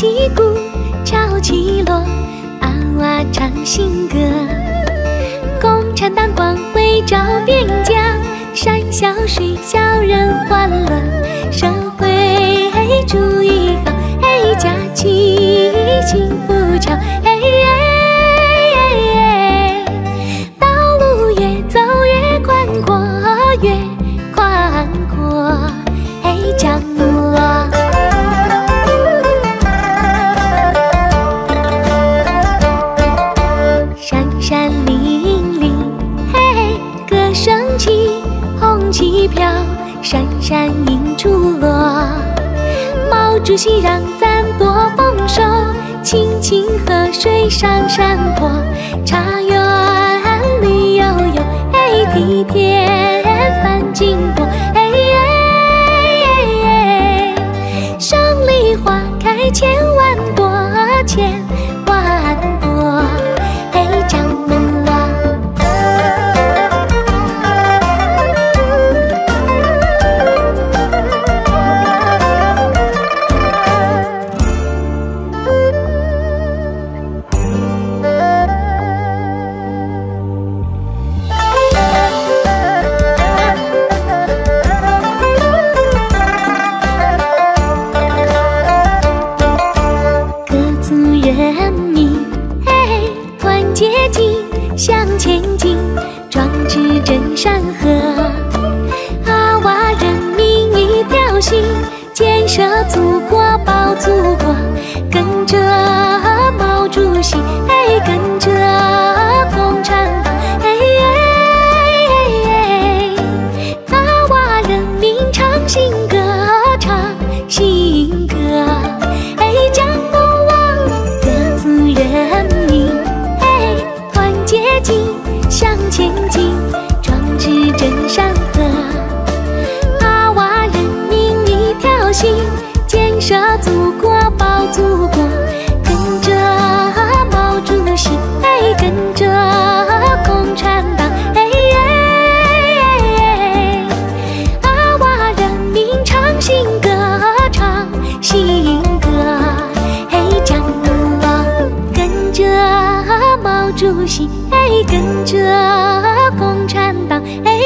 起鼓敲起锣阿佤唱新歌。共产党光辉照边疆山笑水笑人欢乐。飘，闪闪映珠落。毛主席让咱多丰收，青青河水上山坡。建设祖国保祖国跟着主席哎跟着共产党哎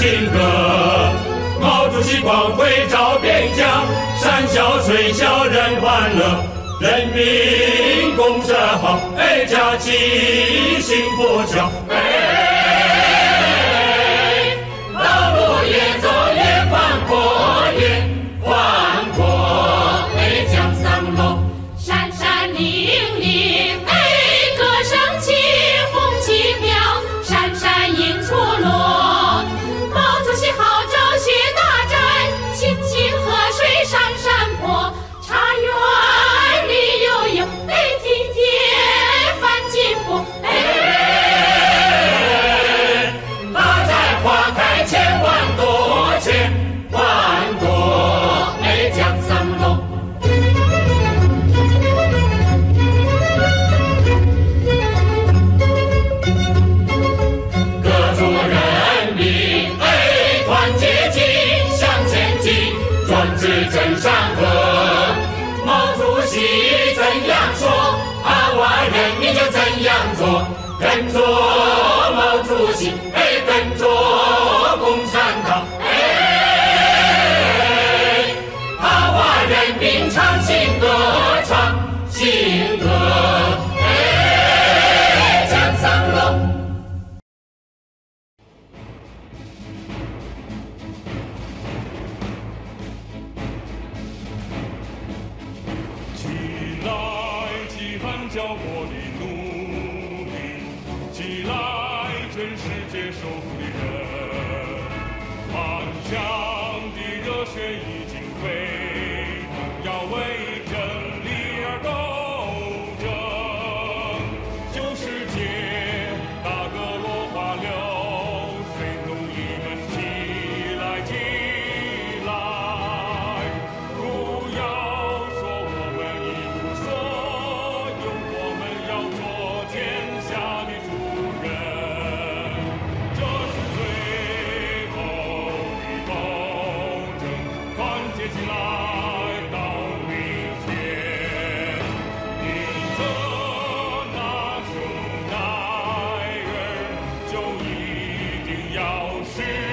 情歌毛主席光辉照边疆山笑水笑人欢乐人民公社好哎家齐幸福桥哎你就怎样做，跟着毛主席，哎，跟着共产党，哎，他花人民唱新歌，唱新歌，哎，江上路。起来，饥寒交迫。cieszo chwilę. Marcia! 来到眉前迎着那种男儿就一定要是